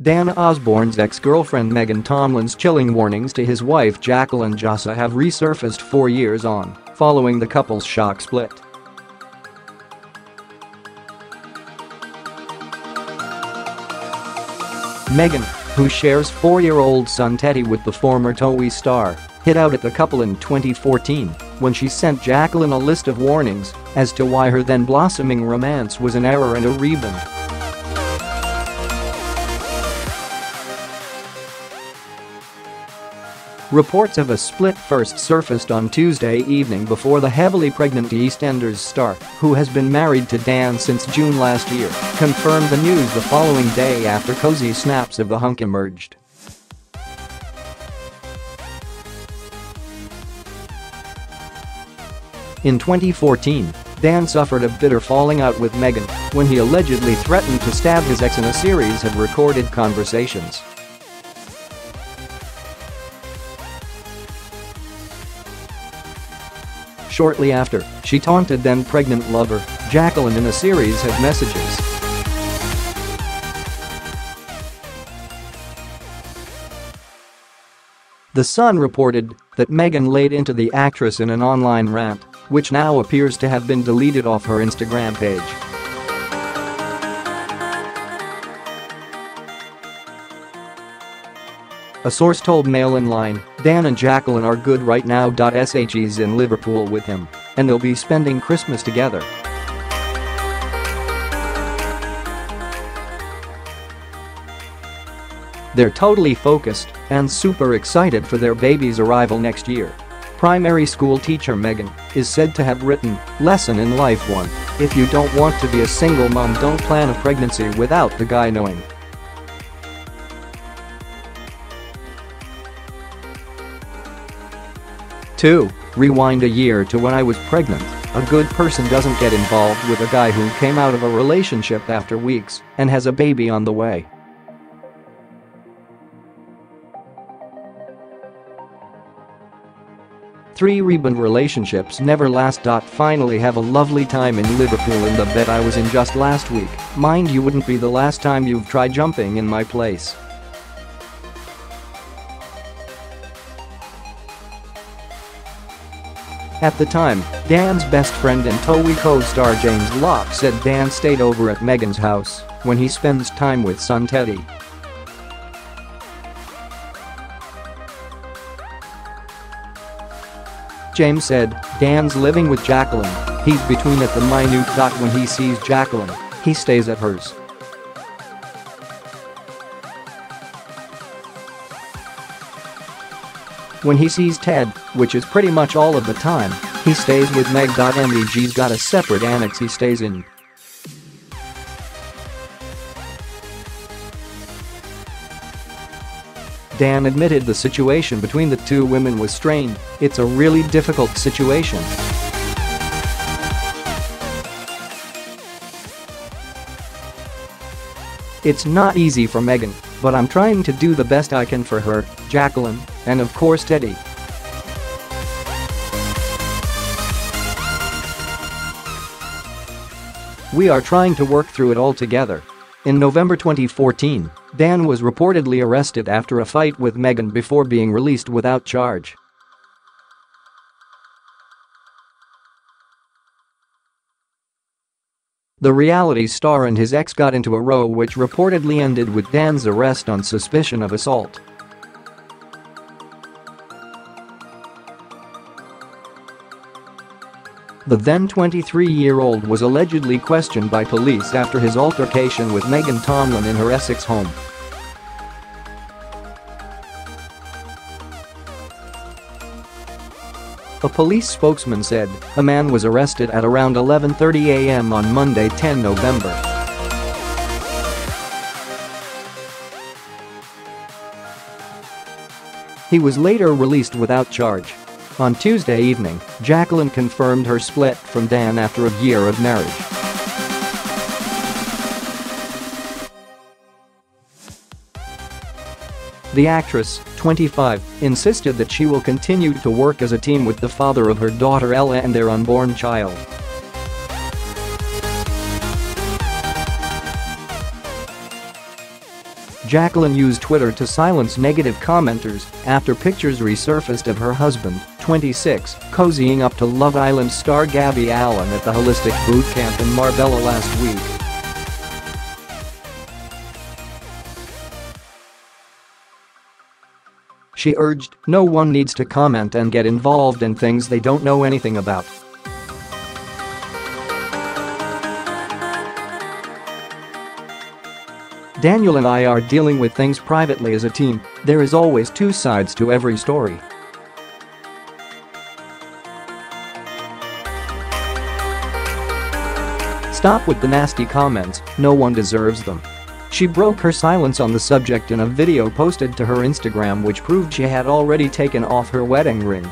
Dan Osborne's ex-girlfriend Megan Tomlin's chilling warnings to his wife Jacqueline Jossa have resurfaced four years on, following the couple's shock split. Megan, who shares four-year-old son Teddy with the former TOWIE star, hit out at the couple in 2014 when she sent Jacqueline a list of warnings as to why her then blossoming romance was an error and a rebound. Reports of a split first surfaced on Tuesday evening before the heavily pregnant EastEnders star, who has been married to Dan since June last year, confirmed the news the following day after cozy snaps of the hunk emerged. In 2014, Dan suffered a bitter falling out with Megan when he allegedly threatened to stab his ex in a series of recorded conversations. Shortly after, she taunted then-pregnant lover, Jacqueline in a series of messages. The Sun reported that Megan laid into the actress in an online rant, which now appears to have been deleted off her Instagram page. A source told Mail Online, Dan and Jacqueline are good right now. SHE's in Liverpool with him, and they'll be spending Christmas together. They're totally focused and super excited for their baby's arrival next year. Primary school teacher Megan is said to have written, Lesson in Life 1. If you don't want to be a single mom don't plan a pregnancy without the guy knowing. 2. Rewind a year to when I was pregnant. A good person doesn't get involved with a guy who came out of a relationship after weeks and has a baby on the way. Three rebound relationships never last. Finally have a lovely time in Liverpool in the bed I was in just last week. Mind you wouldn't be the last time you've tried jumping in my place. At the time, Dan's best friend and TOWIE co-star James Lock said Dan stayed over at Megan's house when he spends time with son Teddy. James said, Dan's living with Jacqueline, he's between at the minute dot when he sees Jacqueline, he stays at hers. When he sees Ted, which is pretty much all of the time, he stays with Meg. Meg's got a separate annex he stays in. Dan admitted the situation between the two women was strained, it's a really difficult situation. It's not easy for Megan, but I'm trying to do the best I can for her, Jacqueline, and of course Teddy. We are trying to work through it all together. In November 2014, Dan was reportedly arrested after a fight with Megan before being released without charge. The reality star and his ex got into a row which reportedly ended with Dan's arrest on suspicion of assault. The then 23-year-old was allegedly questioned by police after his altercation with Megan Tomlin in her Essex home. A police spokesman said a man was arrested at around 11.30 a.m. on Monday 10 November. He was later released without charge. On Tuesday evening, Jacqueline confirmed her split from Dan after a year of marriage. The actress, 25, insisted that she will continue to work as a team with the father of her daughter Ella and their unborn child. Jacqueline used Twitter to silence negative commenters after pictures resurfaced of her husband, 26, cozying up to Love Island star Gabby Allen at the Holistic Boot Camp in Marbella last week. She urged, no one needs to comment and get involved in things they don't know anything about. Daniel and I are dealing with things privately as a team, there is always two sides to every story. Stop with the nasty comments, no one deserves them. She broke her silence on the subject in a video posted to her Instagram which proved she had already taken off her wedding ring